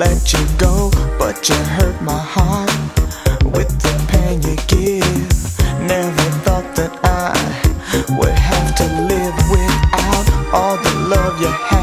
let you go, but you hurt my heart with the pain you give. Never thought that I would have to live without all the love you have.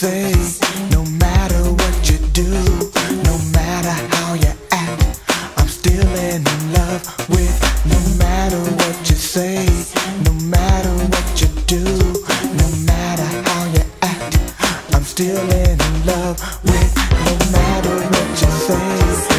say, no matter what you do, no matter how you act, I'm still in love with. No matter what you say, no matter what you do, no matter how you act, I'm still in love with. No matter what you say.